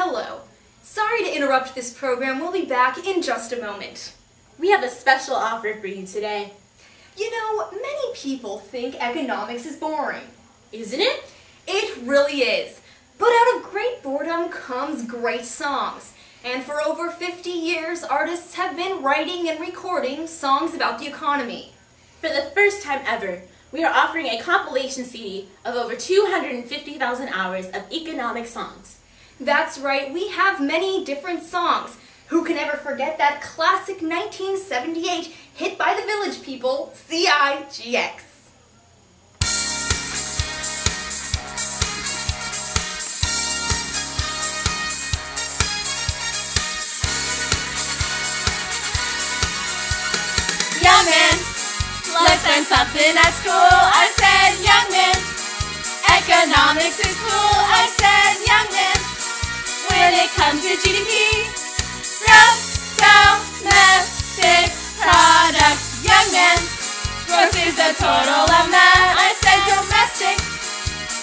Hello. Sorry to interrupt this program. We'll be back in just a moment. We have a special offer for you today. You know, many people think economics is boring. Isn't it? It really is. But out of great boredom comes great songs. And for over 50 years, artists have been writing and recording songs about the economy. For the first time ever, we are offering a compilation CD of over 250,000 hours of economic songs. That's right, we have many different songs. Who can ever forget that classic 1978 hit by the Village People, C-I-G-X? Young let's learn something at school. I said, young man, economics is cool. I it comes to GDP, gross domestic product. Young man, gross is the total amount. I said, domestic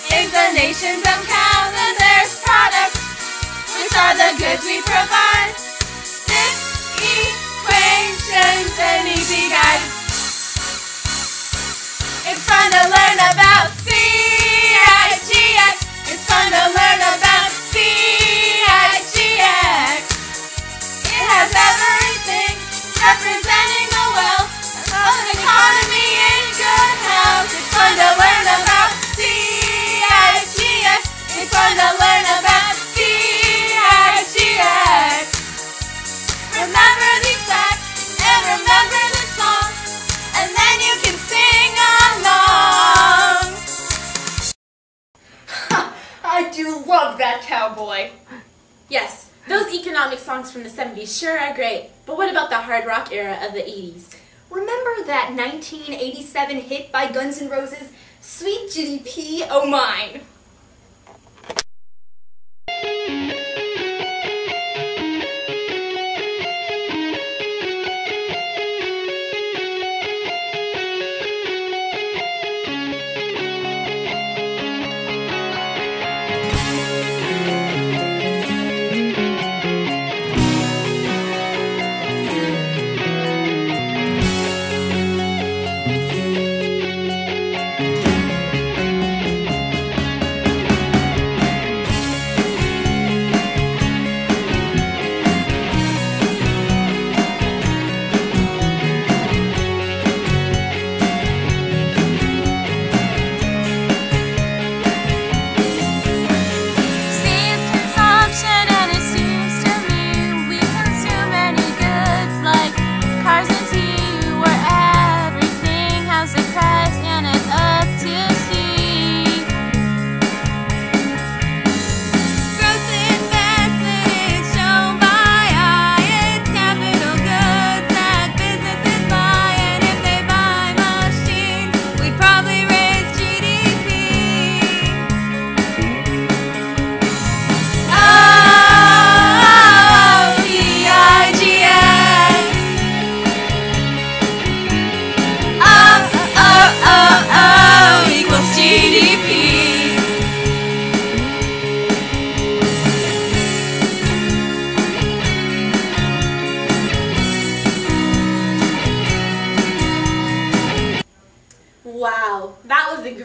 is the nation's account, and there's product, which are the goods we provide. This equation's an I do love that cowboy. Yes, those economic songs from the 70s sure are great, but what about the hard rock era of the 80s? Remember that 1987 hit by Guns N' Roses, Sweet GDP, Oh Mine?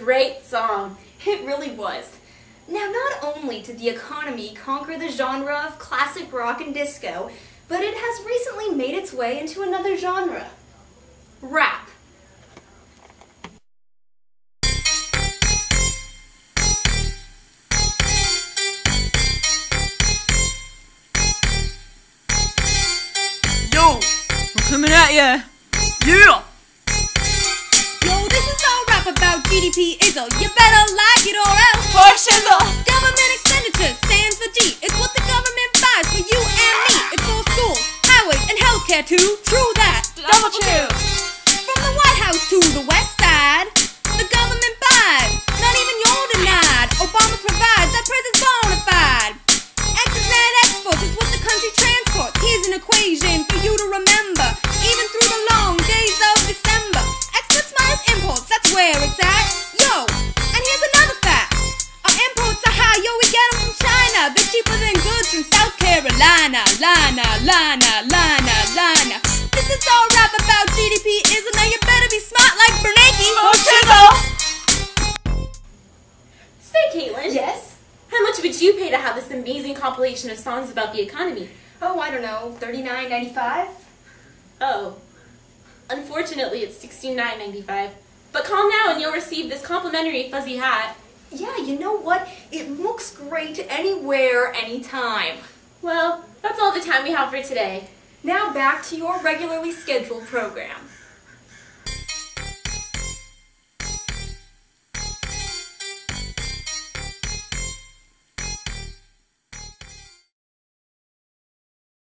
Great song. It really was. Now, not only did the economy conquer the genre of classic rock and disco, but it has recently made its way into another genre rap. Yo, I'm coming at ya. Yeah. Rap is GDP izzle. You better like it or else. For shizzle. Government expenditure stands for G. It's what the government buys for you and me. It's for schools, highways, and healthcare too. so rap about GDPism. Now you better be smart like Bernanke Oh, Chisel. Say, Caitlin. Yes? How much would you pay to have this amazing compilation of songs about the economy? Oh, I don't know, thirty-nine ninety-five. Oh. Unfortunately, it's sixty-nine ninety-five. But call now and you'll receive this complimentary fuzzy hat. Yeah, you know what? It looks great anywhere, anytime. Well, that's all the time we have for today. Now back to your regularly scheduled program.